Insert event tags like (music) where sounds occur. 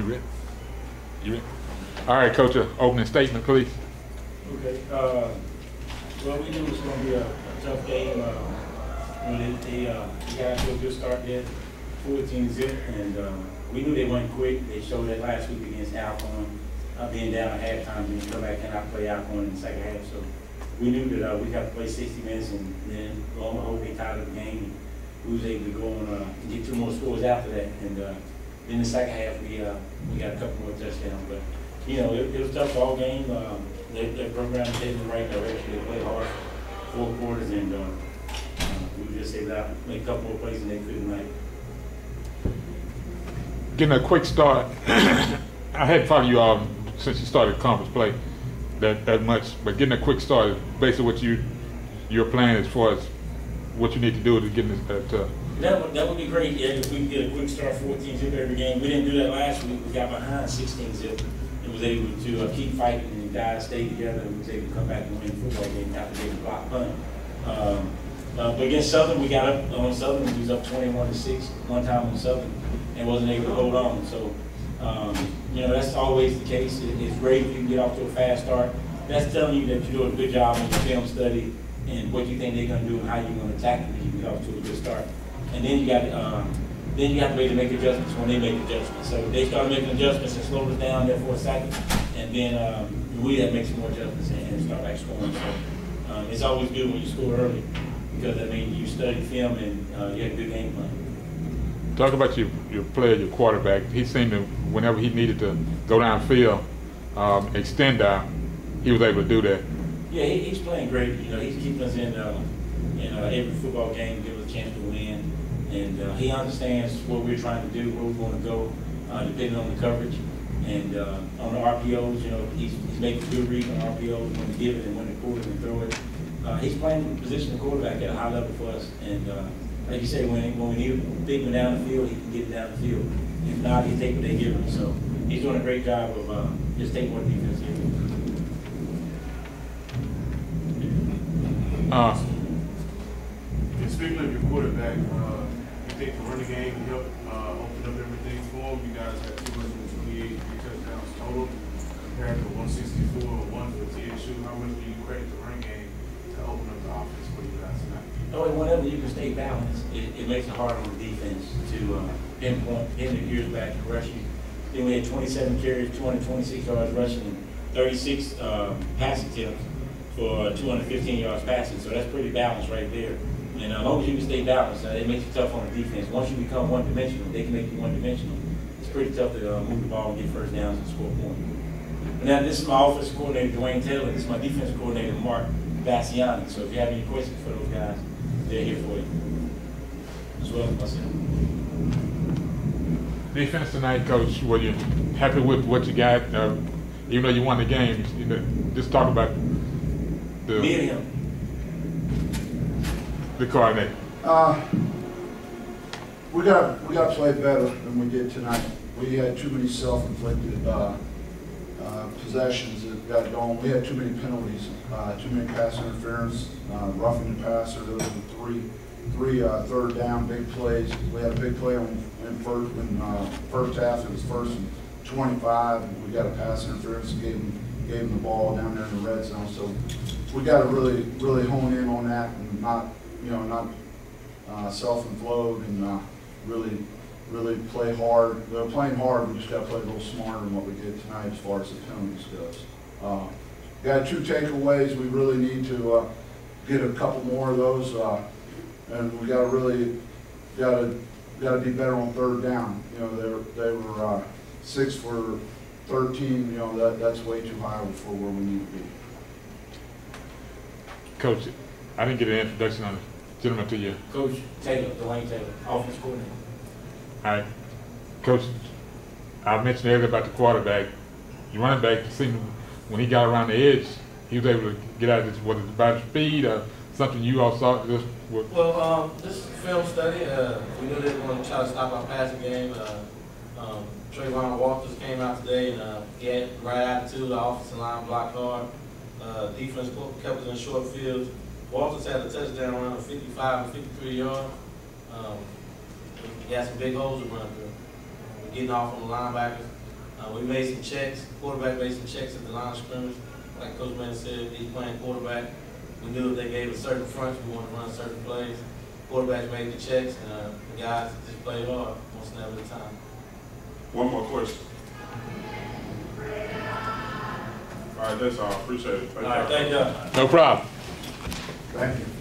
You ready? You ready? All right, Coach, uh, opening statement, please. Okay, uh, well, we knew it was gonna be a a tough game, uh, know, they, they, uh, got to a good start there, fourteen zip, and, uh, we knew they went quick, they showed that last week against Alcorn, uh, being down at halftime, and come back and not play Alcorn in the second half, so we knew that, uh, we had to play sixty minutes, and then, lo and behold, they tied up the game, and we was able to go and, uh, get two more scores after that, and, uh, then the second half, we, uh, we got a couple more touchdowns, but, you know, it, it was a tough ball game, um, their, their program is heading in the right direction, they played hard, four quarters, and, uh, uh, we just able to make a couple more plays and they couldn't like. Getting a quick start. (coughs) I hadn't followed you all since you started conference play that, that much, but getting a quick start is basically what you your plan as far as what you need to do to get this uh, to That would, that would be great, yeah, if we could get a quick start, fourteen zip every game. We didn't do that last week, we got behind sixteen zip and was able to uh, keep fighting and guys stayed together and was able to come back and win the football game after they block punt. Um, uh, but against Southern, we got up on Southern, we was up twenty-one to six one time on Southern and wasn't able to hold on, so, um, you know, that's always the case. It- It's great if you can get off to a fast start. That's telling you that you're doing a good job on your film study and what you think they're gonna do and how you're gonna attack them if you get off to a good start. And then you got, um, then you have to be able to make adjustments when they make adjustments. So they started making adjustments and slowed us down there for a second. And then, um, we had to make some more adjustments and start back scoring. So, um, it's always good when you score early because I mean you study film and, uh, you had a good game plan. talk about your your player, your quarterback. He seemed to whenever he needed to go downfield, um, extend out, he was able to do that. Yeah, he, he's playing great. You know, he's keeping us in, uh, in uh, every football game, give us a chance to win. And uh, he understands what we're trying to do, where we're going to go, uh, depending on the coverage. And uh, on the RPOs, you know, he's, he's making good reads on RPOs when to give it and when to pull it and throw it. Uh, he's playing the position of quarterback at a high level for us. And uh, like you say, when, when we need a big one down the field, he can get it down the field. If not, he take what they give him. So he's doing a great job of uh, just taking what defense gives him. Uh, And speaking of your quarterback, uh, you think the game helped, uh, open up everything for him? You guys had two hundred and twenty-eight touchdowns total compared to one sixty-four or one for TSU. How much do you credit the run game to open up the offense for you guys tonight? Oh, and whenever you can stay balanced, it, it makes it hard on the defense to uh, pinpoint, in the years back and rush you. Then we had twenty-seven carries, two hundred twenty-six yards rushing, and thirty-six um, pass attempts for two hundred fifteen yards passing, so that's pretty balanced right there. And as long as you can stay balanced, uh, it makes it tough on the defense. Once you become one-dimensional, they can make you one-dimensional. It's pretty tough to uh, move the ball and get first downs and score points. Now, this is my offensive coordinator, Duane Taylor. This is my defensive coordinator, Mark DeBastiani. So if you have any questions for those guys, they're here for you. As well as myself. defense tonight, coach. Were you happy with what you got? Uh, even though you won the game, you know, just talk about the Me and him. The coordinator. Uh, we got, we got to play better than we did tonight. We had too many self-inflicted, uh, uh, possessions that got going. We had too many penalties, uh, too many pass interference, uh, roughing the passer. There was three, three, uh, third down big plays. We had a big play on, in first, uh, first half. It was first and twenty-five. We got a pass interference, gave him, gave him the ball down there in the red zone. So we got to really, really hone in on that and not, you know, not uh, self-implode and uh, really, really play hard. We're playing hard, we just got to play a little smarter than what we did tonight as far as the penalties goes. Uh, Got two takeaways, we really need to uh, get a couple more of those, uh, and we got to really, got to, got to be better on third down. You know, they they were uh, six for 13, you know, that, that's way too high for where we need to be. Coach, I didn't get an introduction on the gentleman to you. Coach Taylor, Duane Taylor, offense coordinator. All right, Coach, I mentioned earlier about the quarterback. Your running back, you seen when he got around the edge, he was able to get out of this, what is it, about speed or something you all saw just what, Well, um, this film study. Uh, we knew they were going to try to stop our passing game. Uh, um, Trayvon Walters came out today and uh, he had the right attitude. The offensive line blocked hard. Uh, defense kept us in short fields. Walters had a touchdown run of 55 and 53 yards. Um, he had some big holes to run through. We're getting off on the linebackers. Uh, we made some checks, quarterback made some checks at the line of scrimmage. Like Coach Maynor said, he's playing quarterback. We knew if they gave us certain fronts, we wanted to run certain plays. Quarterbacks made the checks, and, uh, the guys just played hard, one snap at a time. One more question. All right, that's all. Appreciate it. All right, thank y'all. No problem. Thank you.